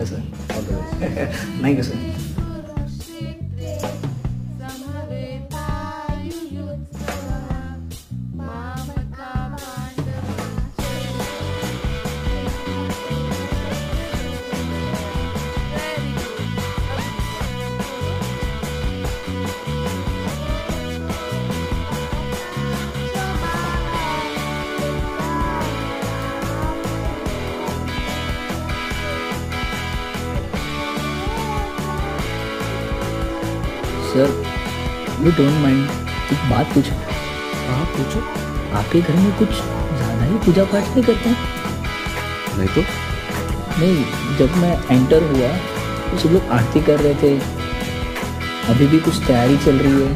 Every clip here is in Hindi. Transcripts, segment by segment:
पक्का sir thank you sir sir you don't mind एक बात पूछो। हाँ पूछो। आपके घर में कुछ ज़्यादा ही पूजा पाठ नहीं करते? हैं नहीं तो? नहीं जब मैं एंटर हुआ तो सब लोग आरती कर रहे थे। अभी भी कुछ तैयारी चल रही है।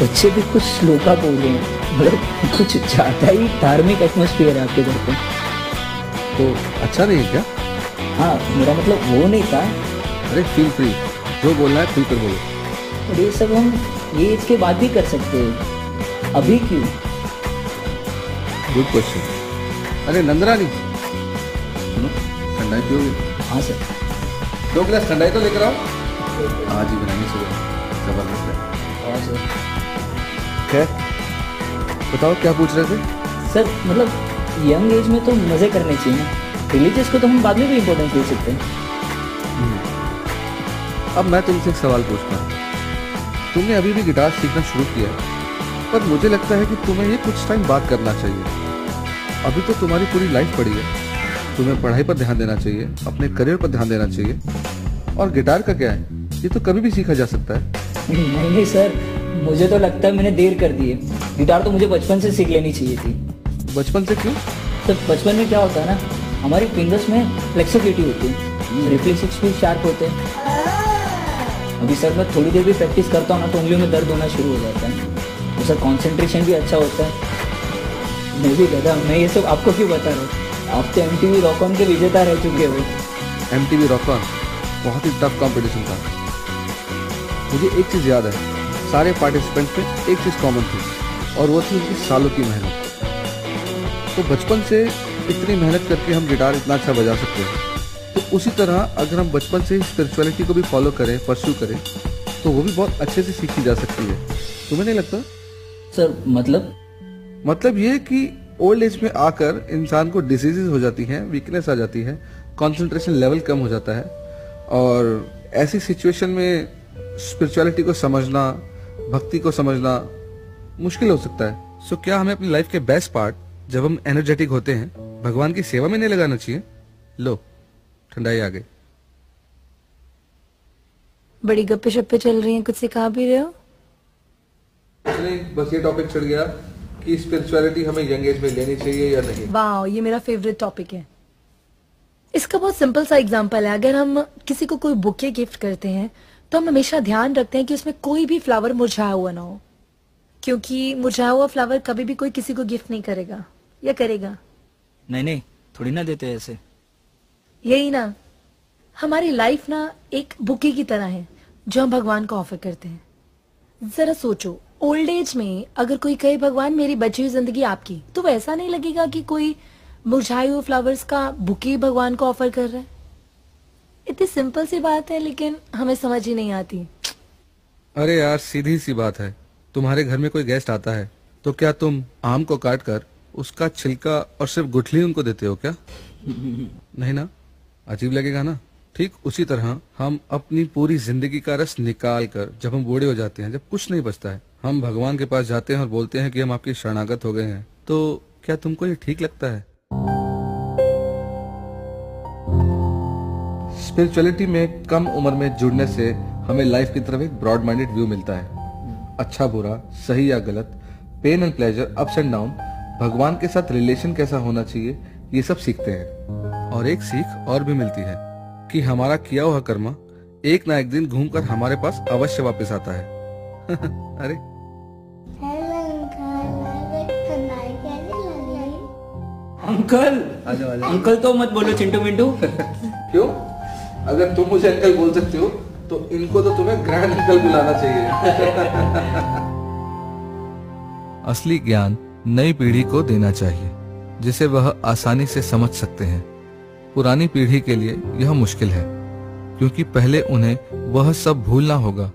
बच्चे भी कुछ श्लोका बोल रहे हैं। मतलब कुछ ज़्यादा ही धार्मिक एटमोसफियर है आपके घर पे। तो अच्छा नहीं है क्या? हाँ मेरा मतलब वो नहीं था। अरे फील फ्री जो बोलना है खुल कर बोलो। और ये सब हम ये एज के बाद भी कर सकते हैं। अभी क्यों? गुड क्वेश्चन अरे नंदरानी। सुनो ठंडाई पियोगे हाँ सर। दो गिलास ठंडाई तो लेकर आओ। ही बनानी सुबह ज़बरदस्त है। हाँ सर। खैर बताओ क्या पूछ रहे थे? सर मतलब यंग एज में तो मज़े करने चाहिए। ना रिलीजियस को तो हम बाद में भी इम्पोर्टेंस दे सकते हैं। अब मैं तुमसे एक सवाल पूछता हूँ। तुमने अभी भी गिटार सीखना शुरू किया है पर मुझे लगता है कि तुम्हें ये कुछ टाइम बाद करना चाहिए। अभी तो तुम्हारी पूरी लाइफ पड़ी है। तुम्हें पढ़ाई पर ध्यान देना चाहिए अपने करियर पर ध्यान देना चाहिए। और गिटार का क्या है? ये तो कभी भी सीखा जा सकता है। नहीं नहीं सर मुझे तो लगता है मैंने देर कर दी है। गिटार तो मुझे बचपन से सीख लेनी चाहिए थी। बचपन से क्यों? सर बचपन में क्या होता है ना हमारी फिंगर्स में फ्लेक्सिबिलिटी होती है। रिफ्लेक्सिक्स भी शार्प होते हैं। अभी सर, मैं थोड़ी देर भी प्रैक्टिस करता हूँ ना तो उंगलियों में दर्द होना शुरू हो जाता है। तो सर कॉन्सेंट्रेशन भी अच्छा होता है। मैं भी दादा मैं ये सब आपको क्यों बता रहा हूँ? आप तो एम टी वी रॉकॉन के विजेता रह चुके हो। एम टी वी रॉकॉन बहुत ही टफ कॉम्पिटिशन था। मुझे एक चीज़ याद है। सारे पार्टिसिपेंट्स में एक चीज़ कॉमन थी, और वो थी उनकी सालों की मेहनत। तो बचपन से इतनी मेहनत करके हम गिटार इतना अच्छा बजा सकते हैं। तो उसी तरह अगर हम बचपन से स्पिरिचुअलिटी को भी फॉलो करें परस्यू करें तो वो भी बहुत अच्छे से सीखी जा सकती है। तुम्हें नहीं लगता? सर मतलब? मतलब ये कि ओल्ड एज में आकर इंसान को डिजीजेज हो जाती हैं वीकनेस आ जाती है कॉन्सेंट्रेशन लेवल कम हो जाता है और ऐसी सिचुएशन में स्पिरिचुअलिटी को समझना भक्ति को समझना मुश्किल हो सकता है। सो so, क्या हमें अपनी लाइफ के बेस्ट पार्ट जब हम एनर्जेटिक होते हैं भगवान की सेवा में नहीं लगाना चाहिए? लो। ठंडाई आ गई। बड़ी गप्पे शप्पे चल रही हैं कुछ सिखा भी रहे हो? नहीं बस ये टॉपिक चढ़ गया कि स्पिरिचुअलिटी हमें यंग एज में लेनी चाहिए या नहीं। वाह ये मेरा फेवरेट टॉपिक है। इसका बहुत सिंपल सा एग्जांपल है। अगर हम किसी को कोई बुके गिफ्ट करते हैं तो हम हमेशा ध्यान रखते हैं कि उसमें कोई भी फ्लावर मुरझाया हुआ ना हो। क्योंकि मुरझाया हुआ फ्लावर कभी भी कोई किसी को गिफ्ट नहीं करेगा या करेगा। नहीं नहीं थोड़ी ना देते ऐसे। यही ना, हमारी लाइफ ना एक बुके की तरह है, जो हम भगवान को ऑफ़र करते हैं। जरा सोचो ओल्ड एज में अगर कोई कहे, भगवान, मेरी बची हुई ज़िंदगी आपकी तो वैसा नहीं लगेगा कि कोई मुरझाए हुए फ्लावर्स का बुके भगवान को ऑफ़र कर रहा है। इतनी सिंपल सी बात है, लेकिन हमें समझ ही नहीं आती। अरे यार, सीधी सी बात है। तुम्हारे घर में कोई गेस्ट आता है तो क्या तुम आम को काट कर उसका छिलका और सिर्फ़ गुठली उनको देते हो क्या? नहीं ना? अजीब लगेगा ना? ठीक उसी तरह हम अपनी पूरी ज़िंदगी का रस निकाल कर जब हम बूढ़े हो जाते हैं, जब कुछ नहीं बचता है, हम भगवान के पास जाते हैं और बोलते हैं कि हम आपकी शरणागत हो गए हैं तो क्या तुमको ये ठीक लगता है? स्पिरिचुअलिटी में कम उम्र में जुड़ने से हमें लाइफ की तरफ़ एक ब्रॉड माइंडेड व्यू मिलता है। अच्छा बुरा, सही या गलत pain and pleasure ups and down भगवान के साथ रिलेशन कैसा होना चाहिए, ये सब सीखते हैं। और एक सीख और भी मिलती है कि हमारा किया हुआ कर्म एक ना एक दिन घूमकर हमारे पास अवश्य वापस आता है। अरे। अंकल आजा आजा। अंकल तो मत बोलो चिंटू मिंटू। क्यों? अगर तुम मुझे अंकल बोल सकते हो तो इनको तो तुम्हें ग्रैंड अंकल बुलाना चाहिए। असली ज्ञान नई पीढ़ी को देना चाहिए जिसे वह आसानी से समझ सकते हैं। पुरानी पीढ़ी के लिए यह मुश्किल है क्योंकि पहले उन्हें वह सब भूलना होगा।